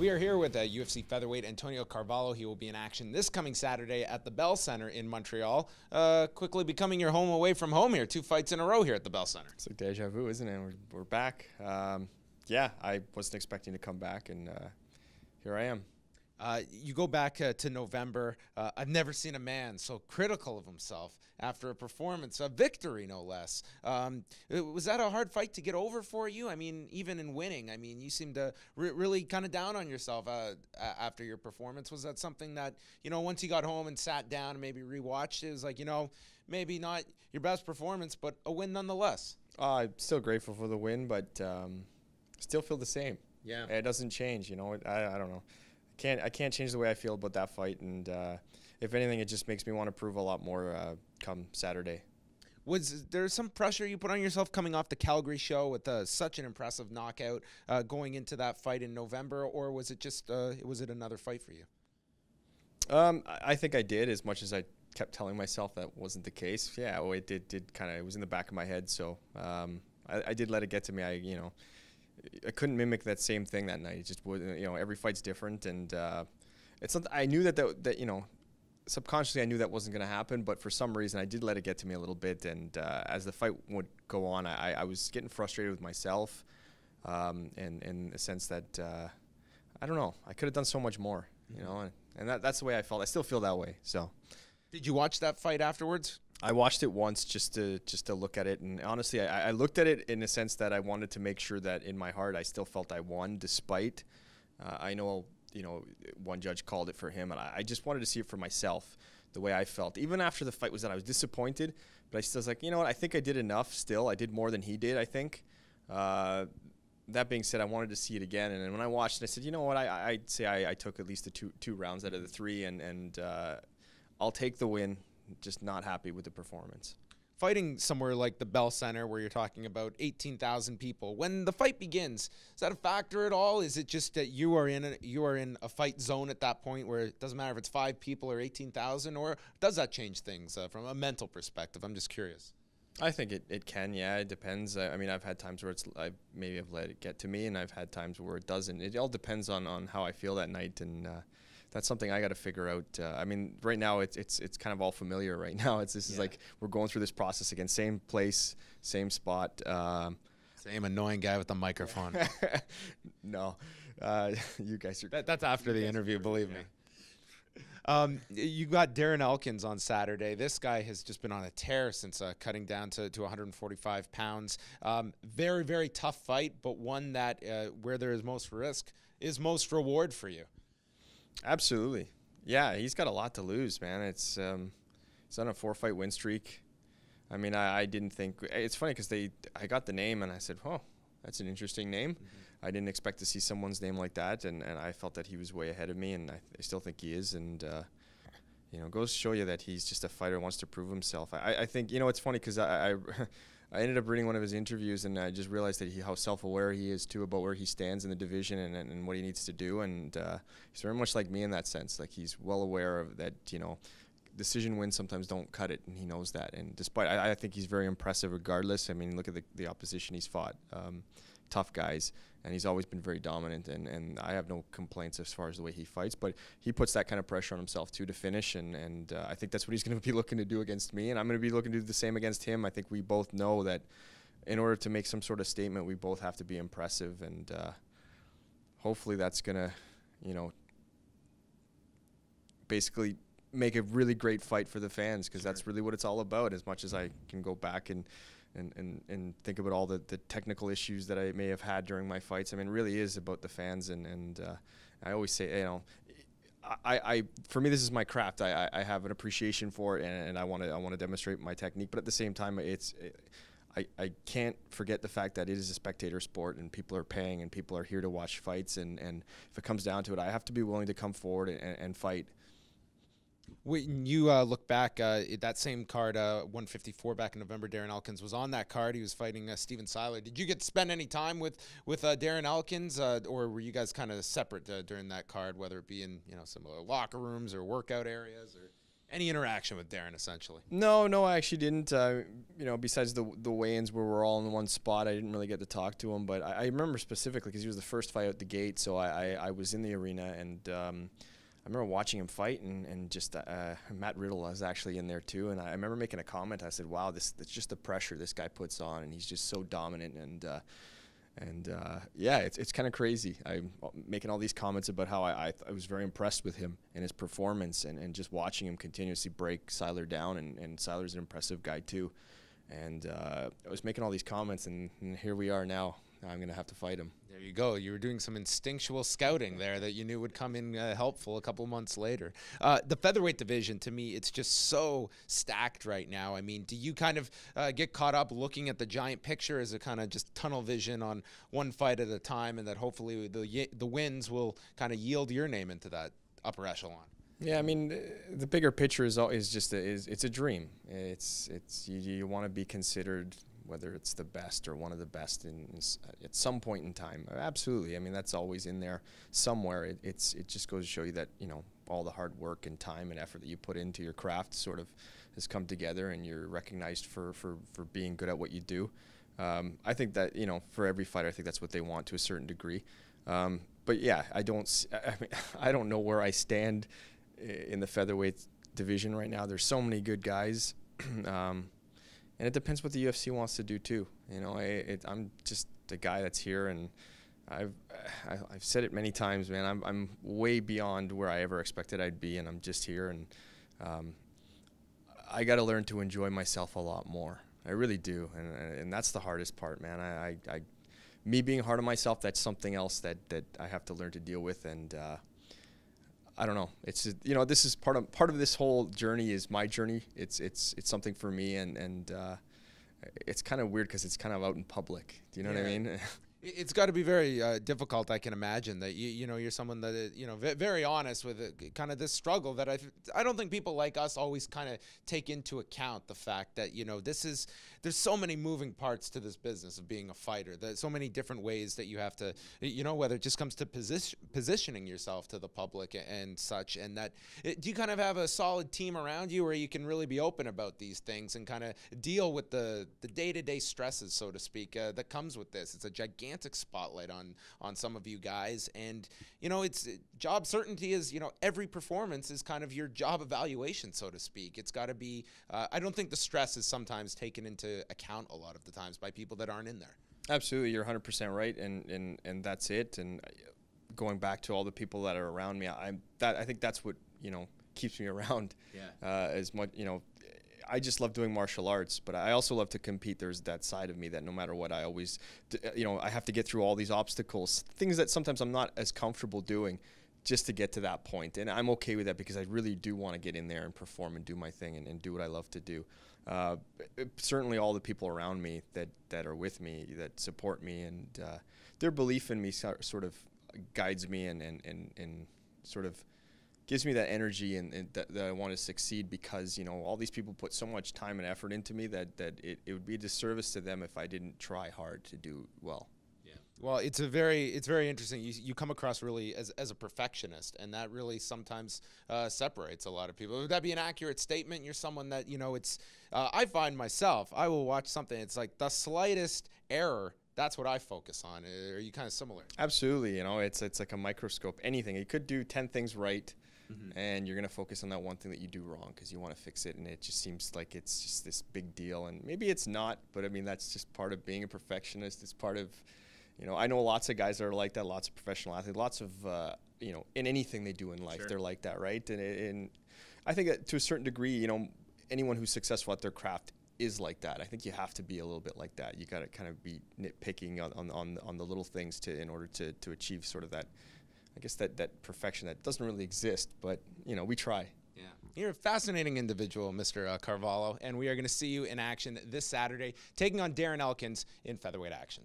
We are here with uh, UFC featherweight Antonio Carvalho. He will be in action this coming Saturday at the Bell Center in Montreal. Uh, quickly becoming your home away from home here. Two fights in a row here at the Bell Center. It's like deja vu, isn't it? We're, we're back. Um, yeah, I wasn't expecting to come back, and uh, here I am. Uh, you go back uh, to November. Uh, I've never seen a man so critical of himself after a performance, a victory no less. Um, was that a hard fight to get over for you? I mean, even in winning, I mean, you seemed to re- really kind of down on yourself uh, after your performance. Was that something that you know once you got home and sat down and maybe rewatched it, was like you know maybe not your best performance, but a win nonetheless? Uh, I'm still grateful for the win, but um, still feel the same. Yeah, it doesn't change. You know, I, I don't know can't I can't change the way I feel about that fight, and uh, if anything, it just makes me want to prove a lot more uh, come Saturday. Was there some pressure you put on yourself coming off the Calgary show with uh, such an impressive knockout uh, going into that fight in November, or was it just uh, was it another fight for you? Um, I think I did as much as I kept telling myself that wasn't the case. Yeah, well, it did did kind of it was in the back of my head, so um, I, I did let it get to me. I you know I couldn't mimic that same thing that night. It just was, you know, every fight's different, and uh, it's something I knew that, that that you know, subconsciously I knew that wasn't going to happen, but for some reason I did let it get to me a little bit, and uh, as the fight would go on, I, I was getting frustrated with myself, um, and in the sense that uh, I don't know, I could have done so much more, you mm-hmm. know, and, and that, that's the way I felt. I still feel that way. So, did you watch that fight afterwards? I watched it once just to just to look at it, and honestly, I, I, looked at it in a sense that I wanted to make sure that in my heart I still felt I won, despite uh, I know you know one judge called it for him, and I, I, just wanted to see it for myself the way I felt. Even after the fight was done, I was disappointed, but I still was like, you know what, I think I did enough. Still, I did more than he did. I think. Uh, that being said, I wanted to see it again, and when I watched it, I said, you know what, I, I'd say I, I took at least the two two rounds out of the three, and and uh, I'll take the win just not happy with the performance. Fighting somewhere like the Bell Center, where you're talking about 18,000 people, when the fight begins, is that a factor at all? Is it just that you are in a, you are in a fight zone at that point where it doesn't matter if it's five people or 18,000, or does that change things uh, from a mental perspective? I'm just curious. I think it, it can, yeah. It depends. I, I mean, I've had times where it's I maybe have let it get to me, and I've had times where it doesn't. It all depends on, on how I feel that night, and uh, that's something I got to figure out. Uh, I mean, right now it's it's it's kind of all familiar. Right now, it's this yeah. is like we're going through this process again. Same place, same spot. Um, same annoying guy with the microphone. no, uh, you guys are. That, that's after the interview, believe yeah. me. Um, you got Darren Elkins on Saturday. This guy has just been on a tear since uh, cutting down to, to 145 pounds. Um, very, very tough fight, but one that uh, where there is most risk is most reward for you. Absolutely. Yeah, he's got a lot to lose, man. It's um, he's on a four fight win streak. I mean, I, I didn't think it's funny because they I got the name and I said, oh, that's an interesting name. Mm-hmm. I didn't expect to see someone's name like that, and, and I felt that he was way ahead of me, and I, I still think he is. And uh, you know, goes to show you that he's just a fighter wants to prove himself. I, I think you know it's funny because I, I I ended up reading one of his interviews, and I just realized that he, how self-aware he is too about where he stands in the division and, and, what he needs to do. And uh, he's very much like me in that sense. Like he's well aware of that. You know, decision wins sometimes don't cut it, and he knows that. And despite, I, I think he's very impressive regardless. I mean, look at the, the opposition he's fought. Um, tough guys, and he's always been very dominant. And, and I have no complaints as far as the way he fights, but he puts that kind of pressure on himself too to finish. And, and uh, I think that's what he's going to be looking to do against me, and I'm going to be looking to do the same against him. I think we both know that in order to make some sort of statement, we both have to be impressive, and uh, hopefully that's going to, you know, basically make a really great fight for the fans because sure. that's really what it's all about. As much as I can go back and and, and, and think about all the, the technical issues that I may have had during my fights. I mean, really is about the fans, and, and uh, I always say, you know, I, I for me this is my craft. I, I, have an appreciation for it, and, and I want to I want to demonstrate my technique. But at the same time, it's it, I, I can't forget the fact that it is a spectator sport, and people are paying, and people are here to watch fights. And, and if it comes down to it, I have to be willing to come forward and, and fight when you uh, look back, uh, that same card, uh, 154 back in November, Darren Elkins was on that card. He was fighting uh, Steven Siler. Did you get to spend any time with with uh, Darren Elkins, uh, or were you guys kind of separate during that card, whether it be in you know some locker rooms or workout areas or Any interaction with Darren, essentially? No, no, I actually didn't. You know, besides the the weigh-ins where we're all in one spot, I didn't really get to talk to him. But I, I remember specifically because he was the first fight out the gate, so I, I, I was in the arena and um, I remember watching him fight, and and just uh, Matt Riddle was actually in there too. And I remember making a comment. I said, "Wow, this it's just the pressure this guy puts on, and he's just so dominant." And uh, and uh, yeah, it's it's kind of crazy. I'm making all these comments about how I, I, I, was very impressed with him and his performance, and, and just watching him continuously break Siler down. And, and Siler's an impressive guy too. And uh, I was making all these comments, and, and here we are now. I'm going to have to fight him. There you go. You were doing some instinctual scouting there that you knew would come in uh, helpful a couple months later. Uh, the featherweight division, to me, it's just so stacked right now. I mean, do you kind of uh, get caught up looking at the giant picture as a kind of just tunnel vision on one fight at a time, and that hopefully the the wins will kind of yield your name into that upper echelon? Yeah, I mean, the bigger picture is is just a, is it's a dream. It's it's you, you want to be considered whether it's the best or one of the best in, in, at some point in time. Absolutely. I mean, that's always in there somewhere. It, it's it just goes to show you that you know all the hard work and time and effort that you put into your craft sort of has come together, and you're recognized for for for being good at what you do. Um, I think that you know for every fighter, I think that's what they want to a certain degree. Um, but yeah, I don't I mean I don't know where I stand in the featherweight division right now. There's so many good guys. um, and it depends what the UFC wants to do too. You know, I, am just a guy that's here, and I've I, have i have said it many times, man. I'm I'm way beyond where I ever expected I'd be, and I'm just here, and um, I got to learn to enjoy myself a lot more. I really do, and and that's the hardest part, man. I, I, I me being hard on myself, that's something else that that I have to learn to deal with, and. Uh, I don't know. It's you know this is part of part of this whole journey is my journey. It's it's it's something for me and and uh, it's kind of weird because it's kind of out in public. Do you know yeah. what I mean? It's got to be very uh, difficult. I can imagine that you you know you're someone that is, you know very honest with it, kind of this struggle that I I don't think people like us always kind of take into account the fact that you know this is there's so many moving parts to this business of being a fighter. There's so many different ways that you have to, you know, whether it just comes to position, positioning yourself to the public and such. And that, it, do you kind of have a solid team around you where you can really be open about these things and kind of deal with the the day to day stresses, so to speak, uh, that comes with this? It's a gigantic spotlight on on some of you guys, and you know, it's job certainty is you know every performance is kind of your job evaluation, so to speak. It's got to be. Uh, I don't think the stress is sometimes taken into account a lot of the times by people that aren't in there. Absolutely, you're 100% right, and and and that's it. And going back to all the people that are around me, I'm that I think that's what you know keeps me around. Yeah. Uh, as much you know, I just love doing martial arts, but I also love to compete. There's that side of me that no matter what, I always, you know, I have to get through all these obstacles, things that sometimes I'm not as comfortable doing just to get to that point. And I'm okay with that because I really do want to get in there and perform and do my thing and, and do what I love to do. Uh, certainly, all the people around me that, that are with me, that support me, and uh, their belief in me sort of guides me and, and, and, and sort of gives me that energy and, and that, that, I want to succeed because you know all these people put so much time and effort into me that that it, it would be a disservice to them if I didn't try hard to do well. Yeah. Well, it's a very it's very interesting. You, you come across really as, as a perfectionist, and that really sometimes uh, separates a lot of people. Would that be an accurate statement? You're someone that you know. It's uh, I find myself. I will watch something. It's like the slightest error. That's what I focus on. Uh, are you kind of similar? Absolutely. You know, it's it's like a microscope. Anything you could do ten things right. Mm-hmm. and you're going to focus on that one thing that you do wrong because you want to fix it and it just seems like it's just this big deal and maybe it's not but i mean that's just part of being a perfectionist it's part of you know, I know lots of guys that are like that, lots of professional athletes, lots of, uh, you know, in anything they do in life, sure. they're like that, right? And, and I think that to a certain degree, you know, anyone who's successful at their craft is like that. I think you have to be a little bit like that. You got to kind of be nitpicking on, on, on, on the little things to in order to, to achieve sort of that, I guess that, that perfection that doesn't really exist, but, you know, we try. Yeah. You're a fascinating individual, Mr. Uh, Carvalho, and we are going to see you in action this Saturday, taking on Darren Elkins in featherweight action.